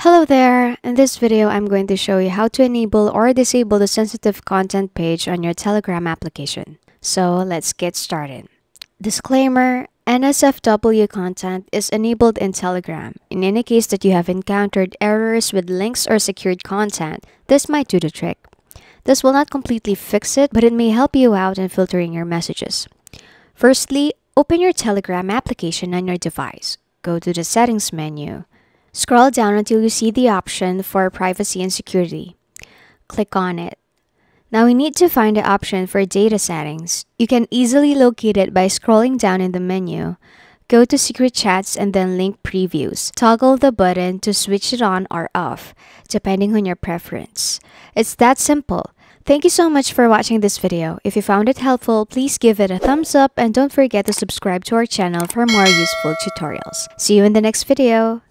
Hello there! In this video, I'm going to show you how to enable or disable the sensitive content page on your Telegram application. So let's get started. Disclaimer, NSFW content is enabled in Telegram. In any case that you have encountered errors with links or secured content, this might do the trick. This will not completely fix it, but it may help you out in filtering your messages. Firstly, open your Telegram application on your device. Go to the Settings menu. Scroll down until you see the option for Privacy and Security. Click on it. Now we need to find the option for Data Settings. You can easily locate it by scrolling down in the menu. Go to Secret Chats and then Link Previews. Toggle the button to switch it on or off, depending on your preference. It's that simple. Thank you so much for watching this video. If you found it helpful, please give it a thumbs up and don't forget to subscribe to our channel for more useful tutorials. See you in the next video!